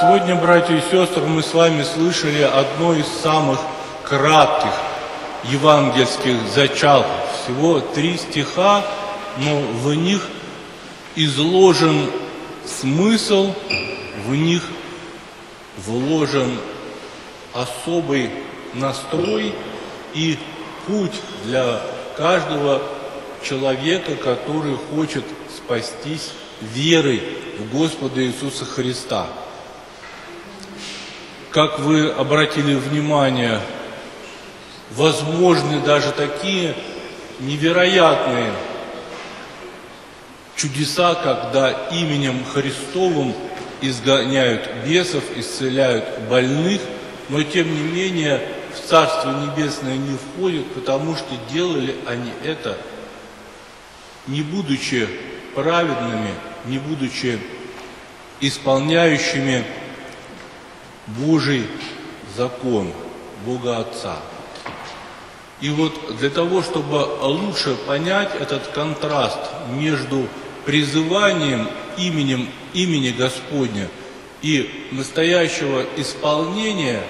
Сегодня, братья и сестры, мы с вами слышали одно из самых кратких евангельских зачал. Всего три стиха, но в них изложен смысл, в них вложен особый настрой и путь для каждого человека, который хочет спастись верой в Господа Иисуса Христа. Как вы обратили внимание, возможны даже такие невероятные чудеса, когда именем Христовым изгоняют бесов, исцеляют больных, но тем не менее в Царство Небесное не входят, потому что делали они это, не будучи праведными, не будучи исполняющими Божий закон, Бога Отца. И вот для того, чтобы лучше понять этот контраст между призыванием именем имени Господня и настоящего исполнения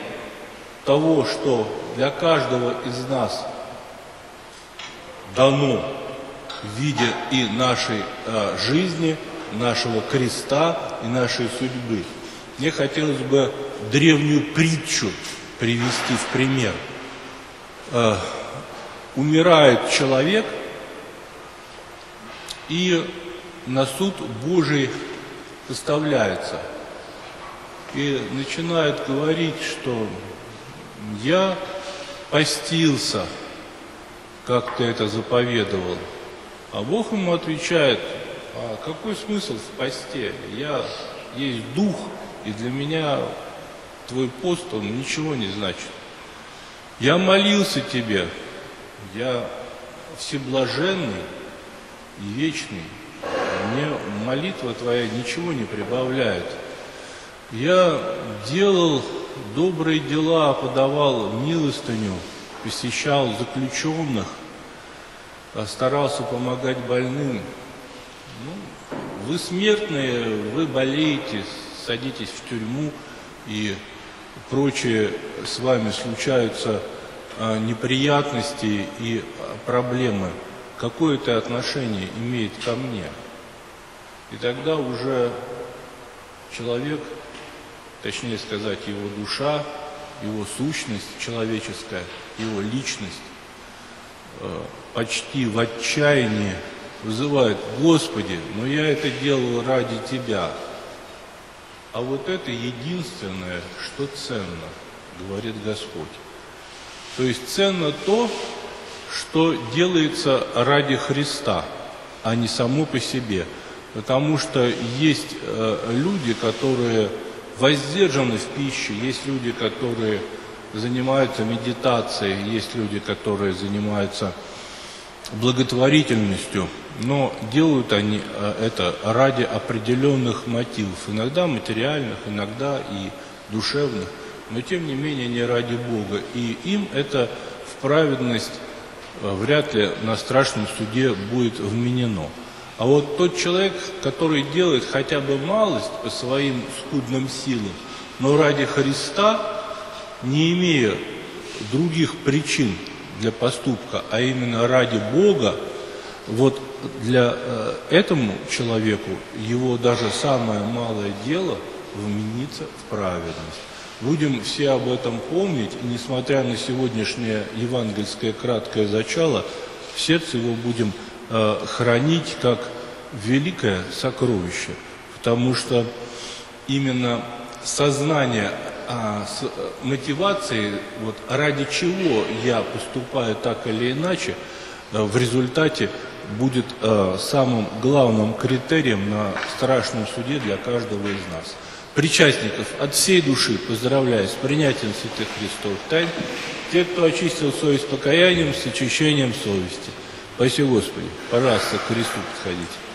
того, что для каждого из нас дано в виде и нашей э, жизни, нашего креста и нашей судьбы. Мне хотелось бы древнюю притчу привести в пример. Э, умирает человек, и на суд Божий составляется. И начинает говорить, что я постился, как ты это заповедовал. А Бог ему отвечает, а какой смысл в посте? Я есть дух, и для меня твой пост, он ничего не значит. Я молился тебе, я всеблаженный и вечный. Мне молитва твоя ничего не прибавляет. Я делал добрые дела, подавал милостыню, посещал заключенных, старался помогать больным. Ну, вы смертные, вы болеете, садитесь в тюрьму и прочее с вами случаются а, неприятности и а, проблемы. Какое это отношение имеет ко мне? И тогда уже человек, точнее сказать, его душа, его сущность человеческая, его личность э, почти в отчаянии вызывает, Господи, но я это делал ради Тебя. А вот это единственное, что ценно, говорит Господь. То есть ценно то, что делается ради Христа, а не само по себе. Потому что есть э, люди, которые воздержаны в пище, есть люди, которые занимаются медитацией, есть люди, которые занимаются благотворительностью, но делают они э, это ради определенных мотивов, иногда материальных, иногда и душевных, но тем не менее не ради Бога. И им это в праведность э, вряд ли на страшном суде будет вменено. А вот тот человек, который делает хотя бы малость по своим скудным силам, но ради Христа, не имея других причин для поступка, а именно ради Бога, вот для э, этому человеку его даже самое малое дело вменится в праведность. Будем все об этом помнить, и несмотря на сегодняшнее евангельское краткое зачало, в сердце его будем э, хранить как великое сокровище, потому что именно сознание а, с мотивацией, вот ради чего я поступаю так или иначе, э, в результате будет э, самым главным критерием на страшном суде для каждого из нас. Причастников от всей души поздравляю с принятием святых Христов тайн, те, кто очистил совесть покаянием, с очищением совести. Спасибо Господи. Пожалуйста, к Христу подходите.